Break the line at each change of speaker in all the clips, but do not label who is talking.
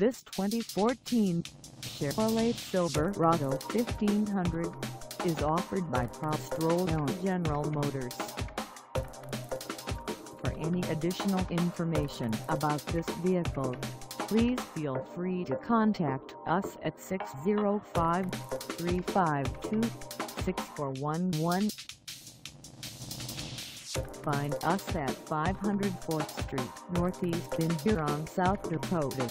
This 2014 Chevrolet Silverado 1500 is offered by Prostrollo General Motors. For any additional information about this vehicle, please feel free to contact us at 605-352-6411. Find us at 504th Street Northeast in Huron, South Dakota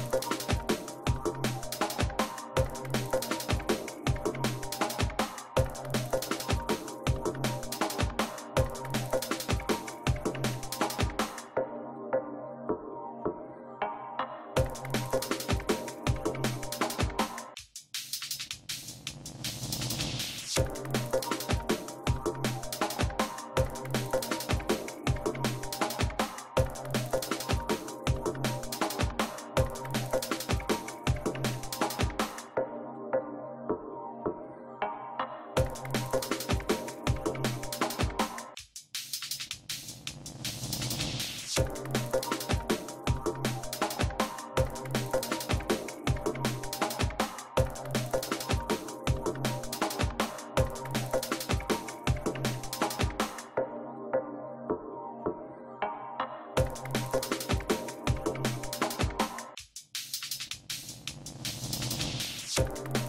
you